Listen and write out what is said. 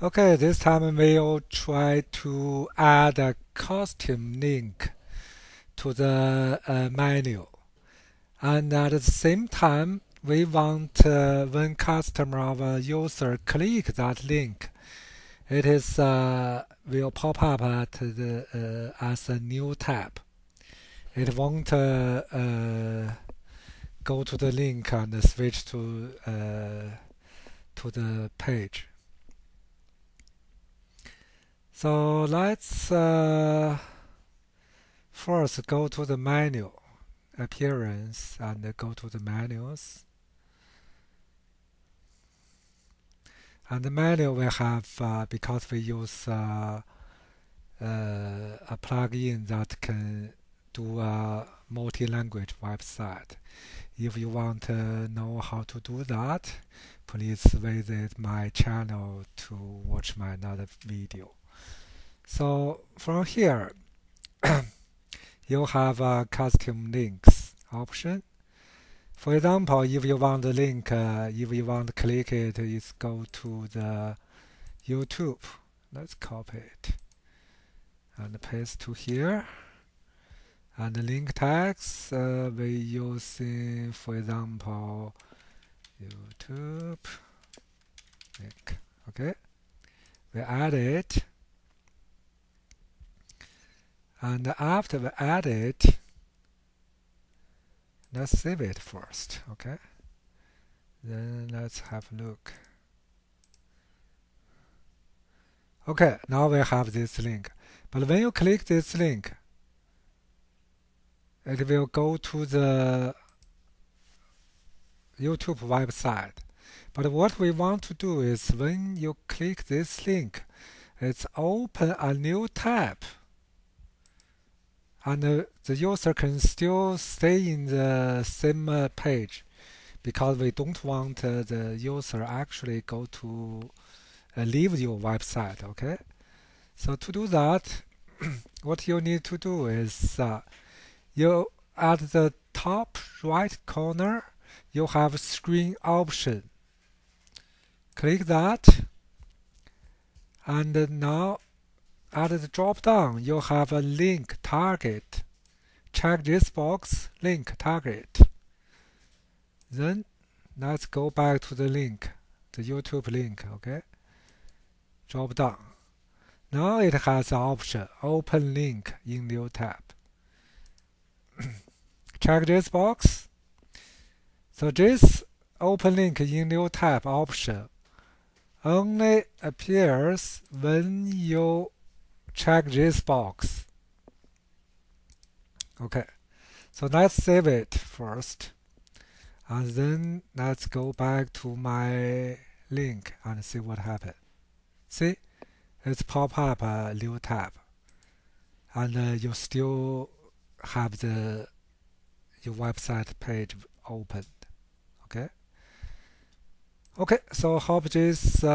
Okay, this time we'll try to add a custom link to the uh, menu. And at the same time, we want uh, when customer or user click that link, it is uh, will pop up at the, uh, as a new tab. It won't uh, uh, go to the link and switch to to the page. So let's uh, first go to the menu, appearance, and go to the menus. And the menu we have, uh, because we use uh, uh a plugin that can do a multi-language website. If you want to know how to do that, please visit my channel to watch my another video. So from here, you have a custom links option. For example, if you want the link, uh, if you want to click it, it's go to the YouTube. Let's copy it and paste to here. And the link tags uh, we using, for example, YouTube link. Okay, we add it and after we add it let's save it first okay? Then let's have a look. Okay now we have this link. But when you click this link it will go to the YouTube website. But what we want to do is when you click this link it's open a new tab and uh, the user can still stay in the same uh, page because we don't want uh, the user actually go to uh, leave your website okay? So to do that what you need to do is uh, you at the top right corner you have screen option. Click that. And now at the drop down, you have a link target. Check this box, link target. Then let's go back to the link, the YouTube link, okay? Drop down. Now it has the option open link in new tab. Check this box. So this open link in new tab option only appears when you check this box. Okay, so let's save it first. And then let's go back to my link and see what happened. See, it's pop up a new tab. And uh, you still have the your website page opened. Okay. Okay, so hope this uh,